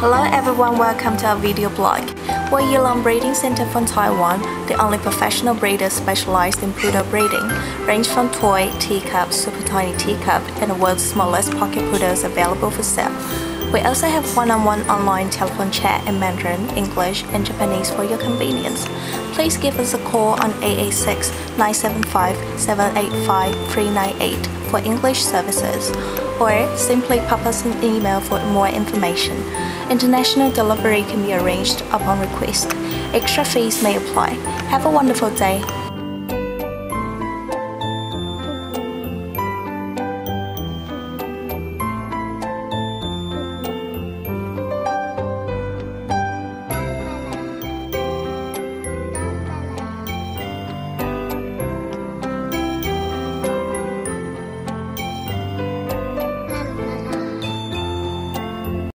Hello everyone, welcome to our video blog. We're YouLong Breeding Center from Taiwan, the only professional breeder specialized in poodle breeding. Range from toy, teacup, super tiny teacup, and the world's smallest pocket poodles available for sale. We also have one-on-one online telephone chat in Mandarin, English, and Japanese for your convenience. Please give us a call on 886-975-785-398 for English services, or simply pop us an email for more information. International delivery can be arranged upon request. Extra fees may apply. Have a wonderful day.